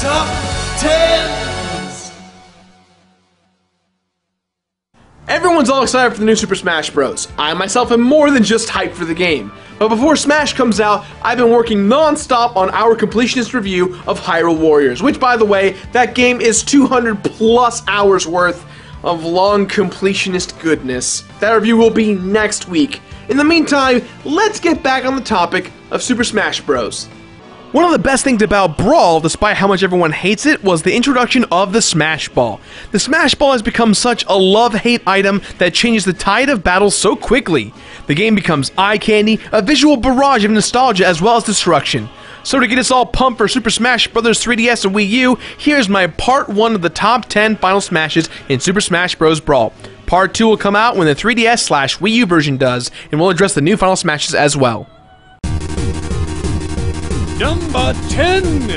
Top 10s! Everyone's all excited for the new Super Smash Bros. I myself am more than just hyped for the game. But before Smash comes out, I've been working non-stop on our completionist review of Hyrule Warriors, which by the way, that game is 200 plus hours worth of long completionist goodness. That review will be next week. In the meantime, let's get back on the topic of Super Smash Bros. One of the best things about Brawl, despite how much everyone hates it, was the introduction of the Smash Ball. The Smash Ball has become such a love hate item that changes the tide of battle so quickly. The game becomes eye candy, a visual barrage of nostalgia as well as destruction. So, to get us all pumped for Super Smash Bros. 3DS and Wii U, here's my part 1 of the top 10 final smashes in Super Smash Bros. Brawl. Part 2 will come out when the 3DS slash Wii U version does, and we'll address the new final smashes as well. Number 10!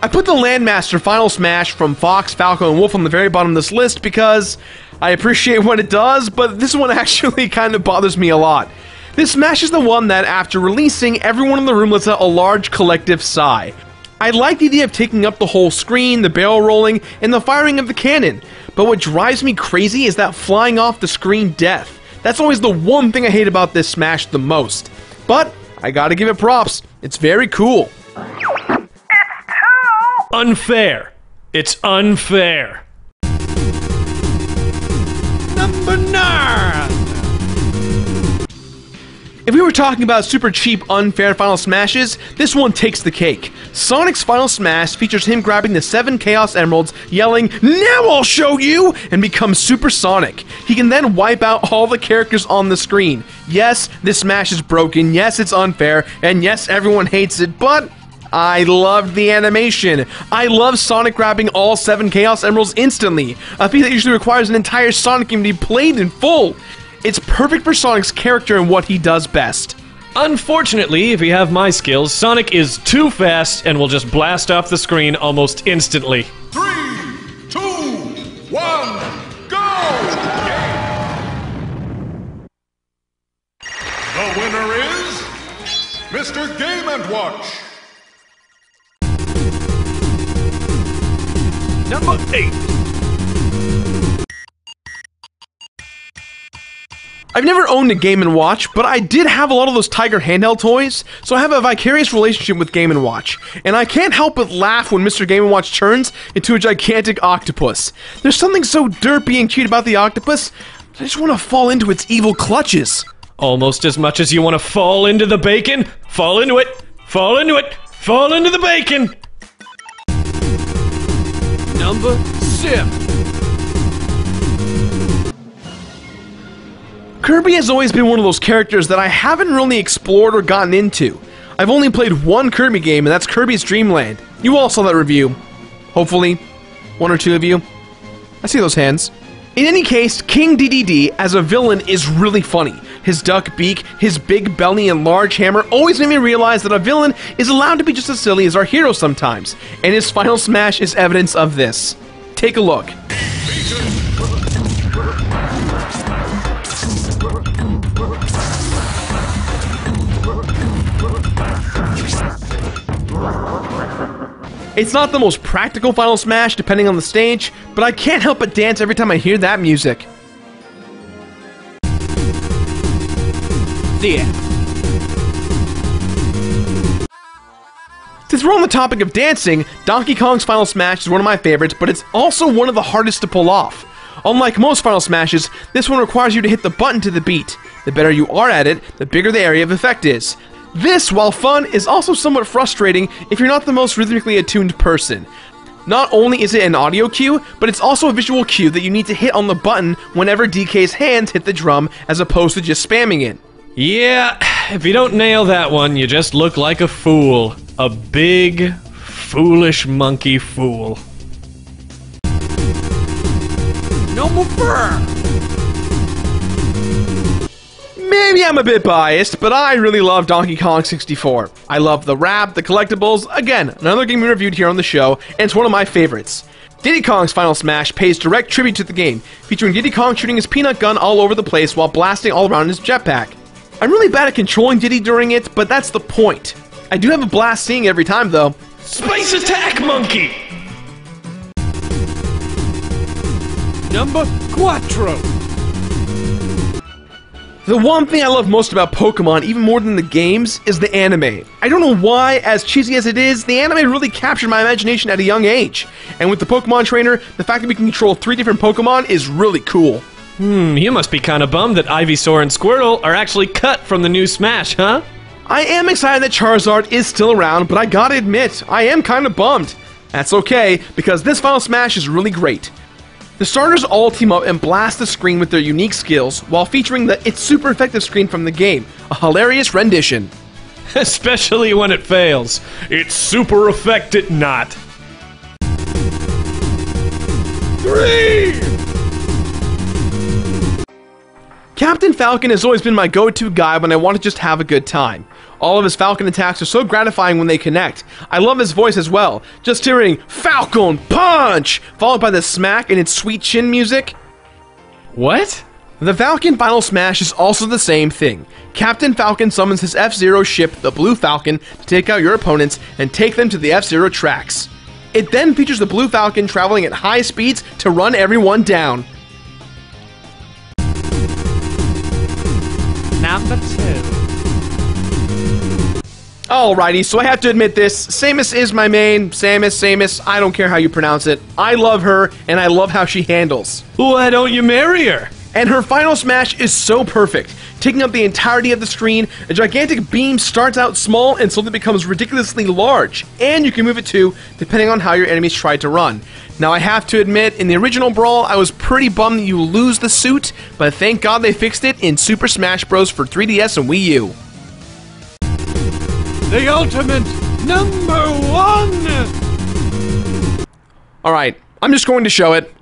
I put the Landmaster Final Smash from Fox, Falco, and Wolf on the very bottom of this list because I appreciate what it does, but this one actually kind of bothers me a lot. This Smash is the one that, after releasing, everyone in the room lets out a large collective sigh. I like the idea of taking up the whole screen, the barrel rolling, and the firing of the cannon, but what drives me crazy is that flying off the screen death. That's always the one thing I hate about this Smash the most. But I gotta give it props. It's very cool. Unfair. It's unfair. Number 9! If we were talking about super cheap, unfair Final Smashes, this one takes the cake. Sonic's Final Smash features him grabbing the seven Chaos Emeralds, yelling, Now I'll show you! and becomes Super Sonic. He can then wipe out all the characters on the screen. Yes, this Smash is broken, yes, it's unfair, and yes, everyone hates it, but I loved the animation. I love Sonic grabbing all seven Chaos Emeralds instantly, a feat that usually requires an entire Sonic game to be played in full. It's perfect for Sonic's character and what he does best. Unfortunately, if you have my skills, Sonic is too fast and will just blast off the screen almost instantly. Three, two, one, go! The winner is Mr. Game and Watch. Number 8. I've never owned a Game & Watch, but I did have a lot of those Tiger handheld toys, so I have a vicarious relationship with Game & Watch. And I can't help but laugh when Mr. Game & Watch turns into a gigantic octopus. There's something so derpy and cute about the octopus, I just want to fall into its evil clutches. Almost as much as you want to fall into the bacon. Fall into it. Fall into it. Fall into the bacon. Number 7. Kirby has always been one of those characters that I haven't really explored or gotten into. I've only played one Kirby game, and that's Kirby's Dream Land. You all saw that review. Hopefully. One or two of you. I see those hands. In any case, King Dedede as a villain is really funny. His duck beak, his big belly, and large hammer always make me realize that a villain is allowed to be just as silly as our hero sometimes, and his final smash is evidence of this. Take a look. It's not the most practical Final Smash, depending on the stage, but I can't help but dance every time I hear that music. The end. Since we're on the topic of dancing, Donkey Kong's Final Smash is one of my favorites, but it's also one of the hardest to pull off. Unlike most Final Smashes, this one requires you to hit the button to the beat. The better you are at it, the bigger the area of effect is. This, while fun, is also somewhat frustrating if you're not the most rhythmically attuned person. Not only is it an audio cue, but it's also a visual cue that you need to hit on the button whenever DK's hands hit the drum as opposed to just spamming it. Yeah, if you don't nail that one, you just look like a fool. A big, foolish monkey fool. No more 4. Maybe I'm a bit biased, but I really love Donkey Kong 64. I love the rap, the collectibles, again, another game we reviewed here on the show, and it's one of my favorites. Diddy Kong's Final Smash pays direct tribute to the game, featuring Diddy Kong shooting his peanut gun all over the place while blasting all around in his jetpack. I'm really bad at controlling Diddy during it, but that's the point. I do have a blast seeing every time though. Space Attack Monkey! Number quattro. The one thing I love most about Pokemon, even more than the games, is the anime. I don't know why, as cheesy as it is, the anime really captured my imagination at a young age. And with the Pokemon trainer, the fact that we can control three different Pokemon is really cool. Hmm, you must be kinda bummed that Ivysaur and Squirtle are actually cut from the new Smash, huh? I am excited that Charizard is still around, but I gotta admit, I am kinda bummed. That's okay, because this Final Smash is really great. The starters all team up and blast the screen with their unique skills while featuring the It's Super Effective screen from the game, a hilarious rendition. Especially when it fails. It's super effective not. Three. Captain Falcon has always been my go to guy when I want to just have a good time. All of his Falcon attacks are so gratifying when they connect. I love his voice as well. Just hearing Falcon Punch, followed by the smack and its sweet chin music. What? The Falcon Final Smash is also the same thing. Captain Falcon summons his F Zero ship, the Blue Falcon, to take out your opponents and take them to the F Zero tracks. It then features the Blue Falcon traveling at high speeds to run everyone down. Alrighty, so I have to admit this. Samus is my main. Samus, Samus, I don't care how you pronounce it. I love her, and I love how she handles. Why don't you marry her? And her final smash is so perfect. Taking up the entirety of the screen, a gigantic beam starts out small and suddenly becomes ridiculously large. And you can move it too, depending on how your enemies try to run. Now, I have to admit, in the original Brawl, I was pretty bummed that you lose the suit, but thank God they fixed it in Super Smash Bros. for 3DS and Wii U. The ultimate number one. Alright, I'm just going to show it.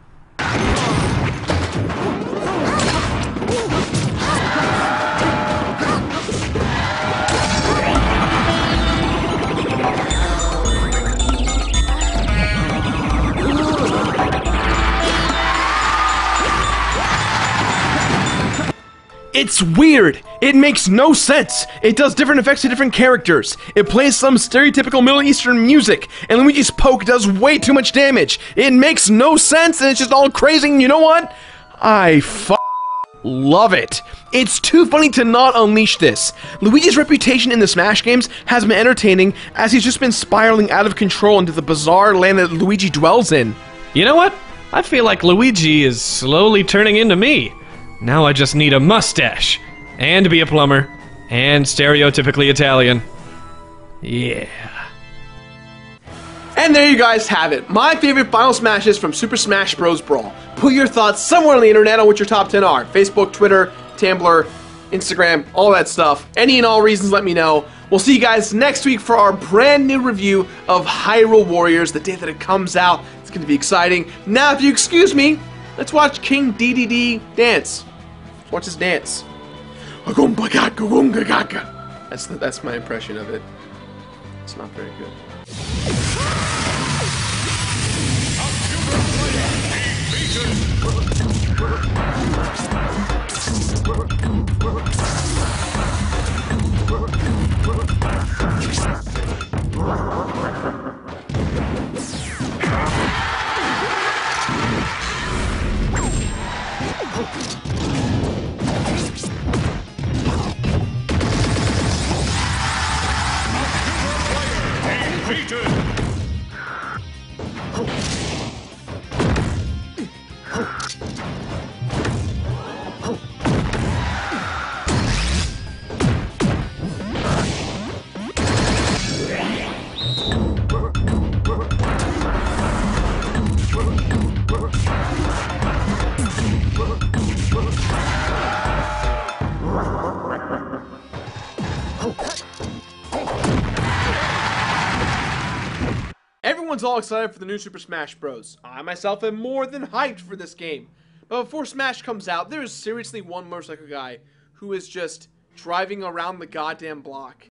It's weird. It makes no sense. It does different effects to different characters. It plays some stereotypical Middle Eastern music, and Luigi's poke does way too much damage. It makes no sense, and it's just all crazy. And you know what? I f- love it. It's too funny to not unleash this. Luigi's reputation in the Smash games has been entertaining, as he's just been spiraling out of control into the bizarre land that Luigi dwells in. You know what? I feel like Luigi is slowly turning into me. Now I just need a mustache, and be a plumber, and stereotypically Italian. Yeah. And there you guys have it. My favorite Final Smashes from Super Smash Bros. Brawl. Put your thoughts somewhere on the internet on what your top 10 are. Facebook, Twitter, Tumblr, Instagram, all that stuff. Any and all reasons, let me know. We'll see you guys next week for our brand new review of Hyrule Warriors, the day that it comes out. It's going to be exciting. Now, if you excuse me, let's watch King Dedede dance. Let's watch his dance. That's, the, that's my impression of it. It's not very good. What? Everyone's all excited for the new Super Smash Bros. I myself am more than hyped for this game. But before Smash comes out, there is seriously one motorcycle guy who is just driving around the goddamn block.